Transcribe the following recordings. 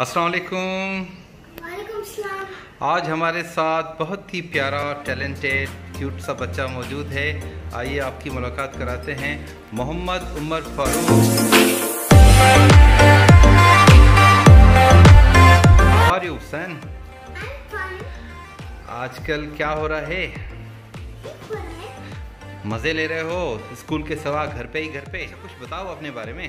अस्सलाम वालेकुम वालेकुम सलाम। आज हमारे साथ बहुत ही प्यारा टैलेंटेड क्यूट सा बच्चा मौजूद है। आइए आपकी मुलाकात कराते हैं मोहम्मद उमर फारूक। यू एम आजकल क्या हो रहा है? हो रहा है। मज़े ले रहे हो? स्कूल के सवा घर पे ही घर पे। कुछ बताओ अपने बारे में।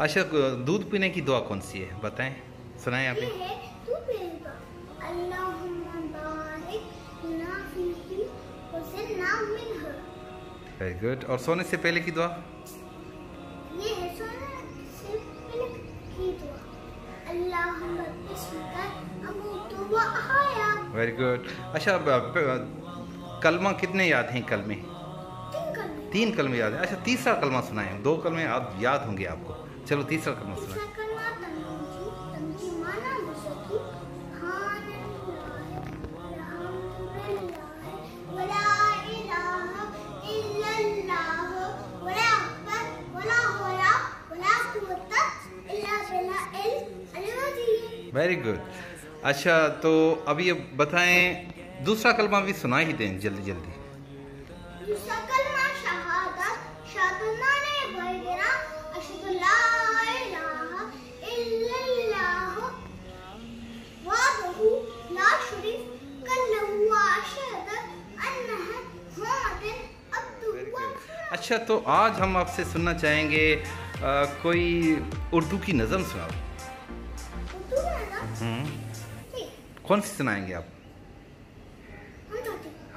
अच्छा दूध पीने की दुआ कौन सी है? बताएँ। सुनाएँ मिनहु वेरी गुड और सोने से पहले की दुआ? ये है सोने से पहले की दुआ। वेरी गुड अच्छा कलमा कितने याद हैं कलमे। तीन कलमे याद हैं। अच्छा तीसरा कलमा सुनाए। दो कलमे आप याद होंगे आपको। चलो तीसरा अज़ीम वेरी गुड अच्छा तो अब ये बताएँ दूसरा कलमा भी सुना ही दें जल्दी जल्दी अच्छा तो आज हम आपसे सुनना चाहेंगे अ, कोई उर्दू की नज़म सुनाओ। हम्म, कौन सी सुनाएँगे आप?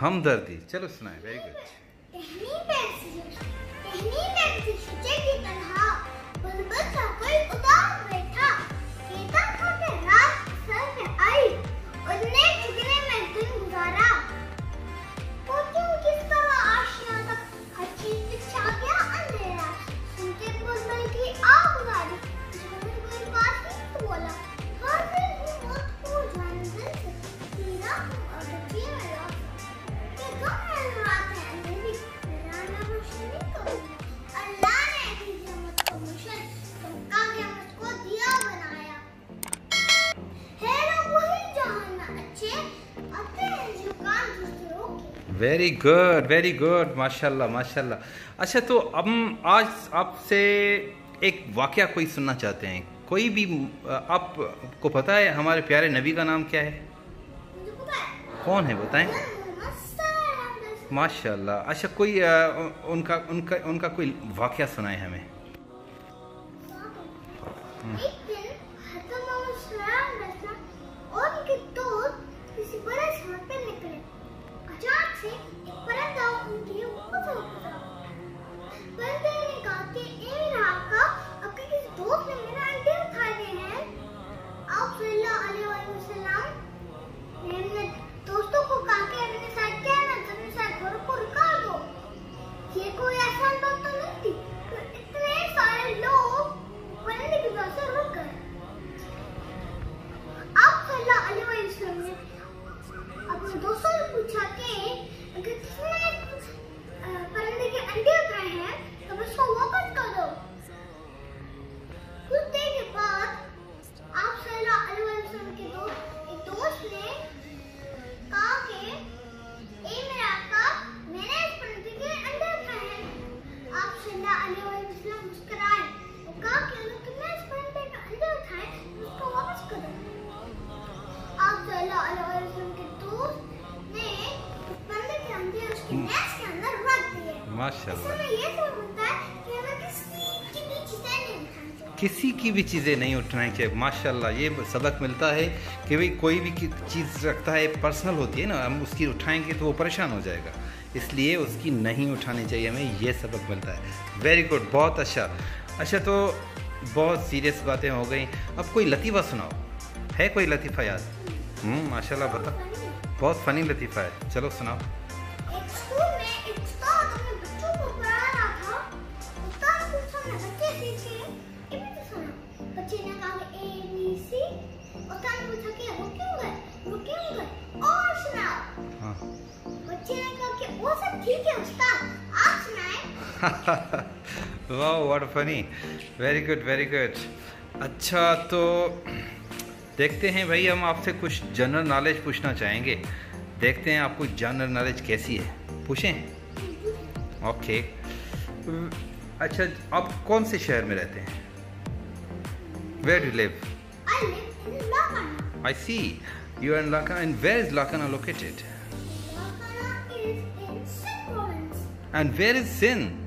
हमदर्दी। चलो सुनाएँ very good very good very good माशाल्लाह माशाल्लाह। अच्छा तो हम आज आपसे एक वाकया कोई सुनना चाहते हैं। कोई भी आपको पता है हमारे प्यारे नबी का नाम क्या है? है। कौन है बताएँ। वसल्लम माशाल्लाह। अच्छा कोई अ, उनका उनका उनका कोई वाकया सुनाए हमें। किसी की भी चीज़ें नहीं उठानी चाहिए। माशाल्लाह, ये सबक मिलता है कि भाई कोई भी चीज़ रखता है, पर्सनल होती है ना, हम उसकी उठाएँगे तो वो परेशान हो जाएगा। इसलिए उसकी नहीं उठानी चाहिए हमें, ये सबक मिलता है। वेरी गुड बहुत अच्छा। अच्छा तो बहुत सीरियस बातें हो गई। अब कोई लतीफ़ा सुनाओ। है कोई लतीफ़ा याद? हम्म माशाल्लाह, बता। बहुत फ़नी लतीफ़ा है। चलो सुनाओ। वाह what funny very good very good अच्छा तो देखते हैं भाई हम आपसे कुछ जनरल नॉलेज पूछना चाहेंगे। देखते हैं आपको जनरल नॉलेज कैसी है। पूछें? ओके अच्छा आप कौन से शहर में रहते हैं? Where do live. I see you are located? Lakana is in Sindh province. and where is Sindh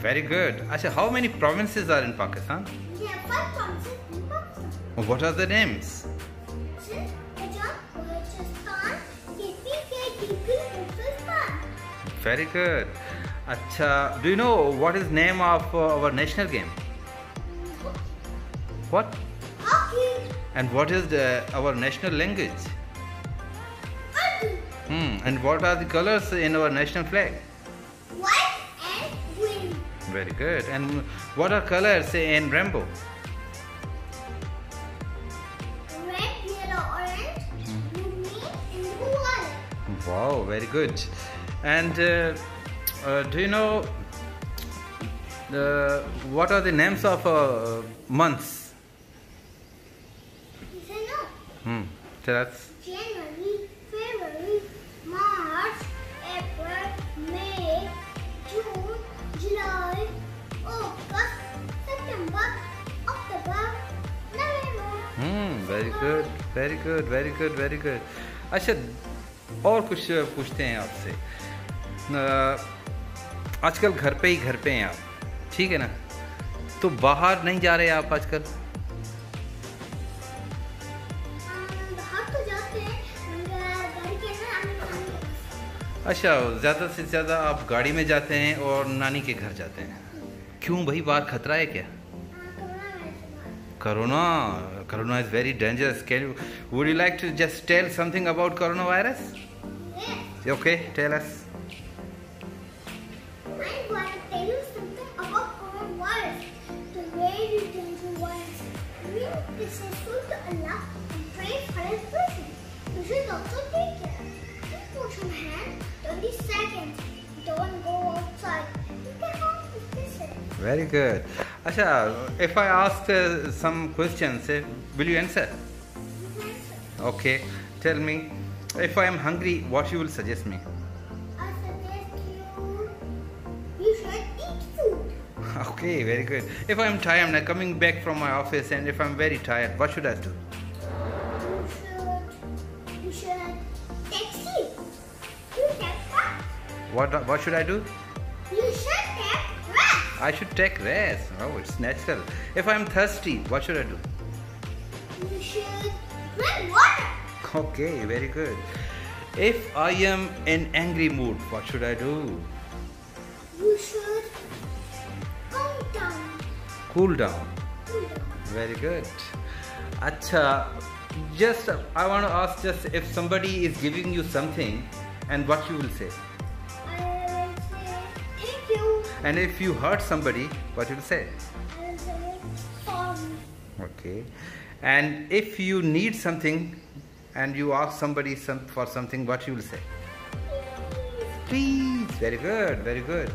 Very good. Asha, how many provinces are in Pakistan? Yeah, five provinces in Pakistan. What are the names? Very good. Acha, do you know what is name of uh, our national game? What? Hockey. And what is the, our national language? Urdu. Hmm. And what are the colors in our national flag? White and green. Very good. And what are colors in rainbow? Red, yellow, orange, green, and blue. Wow, very good. And uh, uh, do you know the, what are the names of uh, months? You say no. Hmm. Tell us. Very good very good very good very good अच्छा और कुछ पूछते हैं आपसे। आजकल घर पे ही घर पे हैं आप। ठीक है ना? तो बाहर नहीं जा रहे हैं आप आजकल? अच्छा ज़्यादा से ज़्यादा आप गाड़ी में जाते हैं और नानी के घर जाते हैं। क्यों? भाई बाहर खतरा है क्या? Corona. Corona is very dangerous. Can you, would you like to just tell something about coronavirus? Yes. Okay, tell us. I'm to tell you something about coronavirus. The very dangerous. We to Allah and pray for His should also take care. Wash your seconds. Don't go outside. Very good. Asha, if I ask uh, some questions, uh, will you answer? Okay. Tell me, if I am hungry, what you will suggest me? I suggest you. You should eat food. Okay, very good. If I am tired, I'm coming back from my office, and if I'm very tired, what should I do? You should. You should take sleep. You rest. What What should I do? You should. I should take rest. Oh, it's natural. If I'm thirsty, what should I do? You should drink water. Okay, very good. If I am in angry mood, what should I do? You should calm down. Cool down. Cool down. Very good. Acha, just I want to ask just if somebody is giving you something and what you will say. And if you hurt somebody, what you will say. Say. Okay. And if you need something and you ask somebody some, for something, what you will say. Please. Very good. Very good.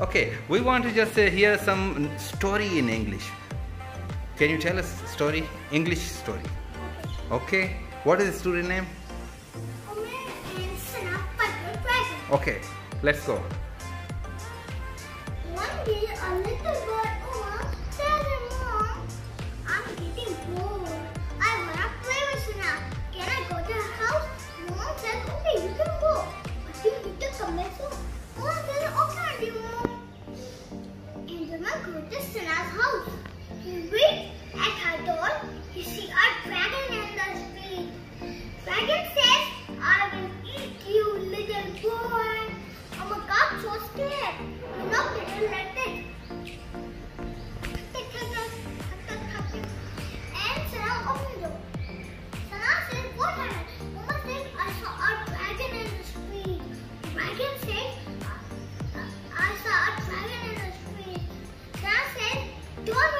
Okay. We want to just uh, hear some story in English. Can you tell us story? English story. Okay. What is the story name? Okay. Let's go be a little bit.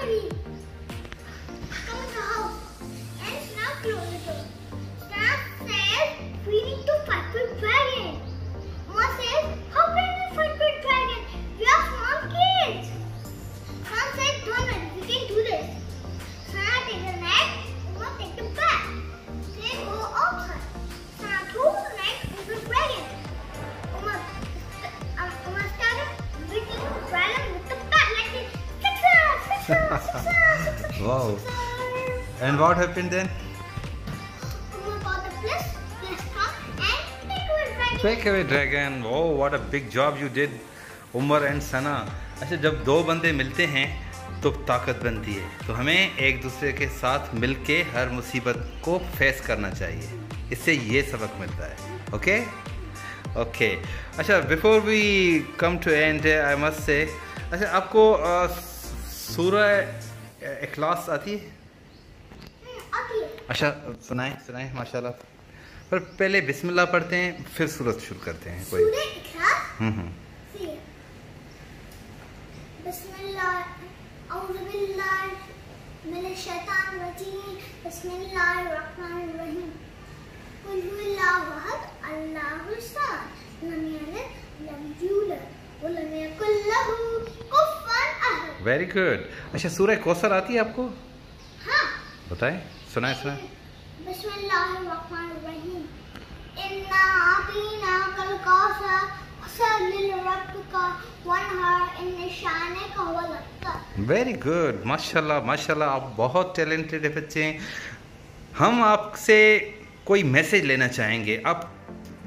Mommy. wow. And what happened then? Umar and take away dragon. Oh, what a big job you did, Umar and Sana अच्छा जब दो बंदे मिलते हैं तो ताकत बनती है। तो हमें एक दूसरे के साथ मिलके हर मुसीबत को फेस करना चाहिए। इससे ये सबक मिलता है। ओके ओके अच्छा before we come to end I must say अच्छा आपको सूरह इखलास आती है अच्छा सुनाए सुनाए माशाल्लाह पर पहले बिस्मिल्लाह पढ़ते हैं फिर सूरत शुरू करते हैं कोई. Hmm hmm See. Bismillah. A'udhu very good अच्छा सूरह कौसर आती है आपको? हाँ. बताएँ। सुनाए सुनाए. वेरी गुड माशाल्लाह माशाल्लाह आप बहुत टैलेंटेड है बच्चे। हम आपसे कोई मैसेज लेना चाहेंगे। आप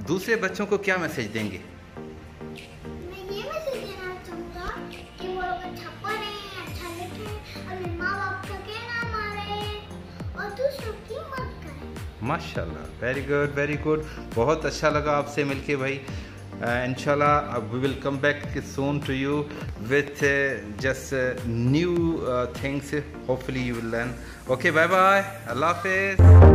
दूसरे बच्चों को क्या मैसेज देंगे? माशा वेरी गुड वेरी गुड बहुत अच्छा लगा आपसे मिल के भाई इंशाल्लाह we will come back soon to you with just new things hopefully you will learn okay bye bye अल्लाह हाफिज़